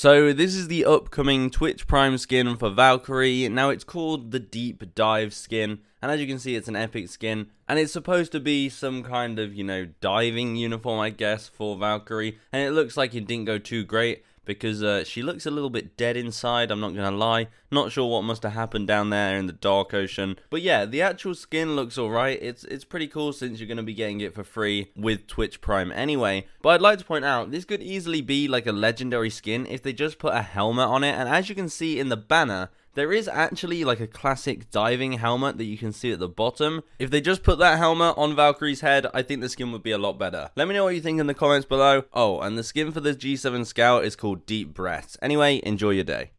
So this is the upcoming Twitch Prime skin for Valkyrie. Now it's called the Deep Dive skin. And as you can see, it's an epic skin. And it's supposed to be some kind of, you know, diving uniform, I guess, for Valkyrie. And it looks like it didn't go too great because uh, she looks a little bit dead inside, I'm not going to lie. Not sure what must have happened down there in the dark ocean. But yeah, the actual skin looks alright. It's, it's pretty cool since you're going to be getting it for free with Twitch Prime anyway. But I'd like to point out, this could easily be like a legendary skin if they just put a helmet on it. And as you can see in the banner, there is actually like a classic diving helmet that you can see at the bottom. If they just put that helmet on Valkyrie's head, I think the skin would be a lot better. Let me know what you think in the comments below. Oh, and the skin for the G7 Scout is called Deep Breaths. Anyway, enjoy your day.